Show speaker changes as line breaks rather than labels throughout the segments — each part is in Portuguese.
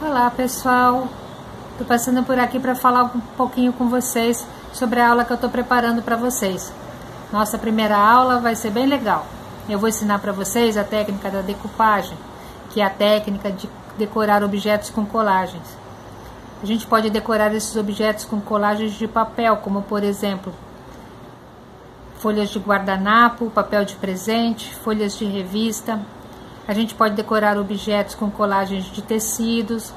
Olá pessoal, estou passando por aqui para falar um pouquinho com vocês sobre a aula que eu estou preparando para vocês. Nossa primeira aula vai ser bem legal. Eu vou ensinar para vocês a técnica da decupagem, que é a técnica de decorar objetos com colagens. A gente pode decorar esses objetos com colagens de papel, como por exemplo folhas de guardanapo, papel de presente, folhas de revista, a gente pode decorar objetos com colagens de tecidos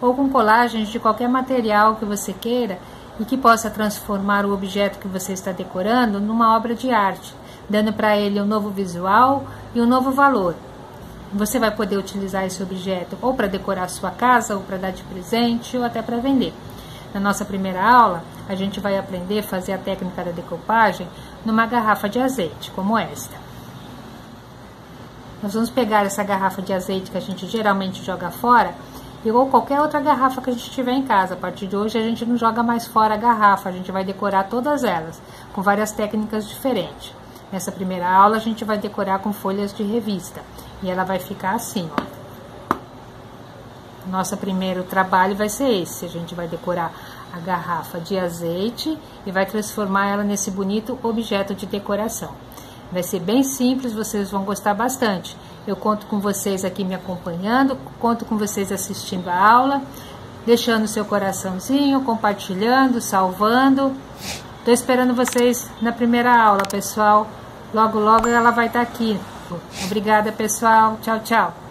ou com colagens de qualquer material que você queira e que possa transformar o objeto que você está decorando numa obra de arte, dando para ele um novo visual e um novo valor. Você vai poder utilizar esse objeto ou para decorar sua casa, ou para dar de presente, ou até para vender. Na nossa primeira aula, a gente vai aprender a fazer a técnica da decopagem numa garrafa de azeite, como esta. Nós vamos pegar essa garrafa de azeite que a gente geralmente joga fora ou qualquer outra garrafa que a gente tiver em casa. A partir de hoje a gente não joga mais fora a garrafa, a gente vai decorar todas elas com várias técnicas diferentes. Nessa primeira aula a gente vai decorar com folhas de revista e ela vai ficar assim, ó. Nosso primeiro trabalho vai ser esse, a gente vai decorar a garrafa de azeite e vai transformar ela nesse bonito objeto de decoração. Vai ser bem simples, vocês vão gostar bastante. Eu conto com vocês aqui me acompanhando, conto com vocês assistindo a aula, deixando seu coraçãozinho, compartilhando, salvando. Estou esperando vocês na primeira aula, pessoal. Logo, logo ela vai estar aqui. Obrigada, pessoal. Tchau, tchau.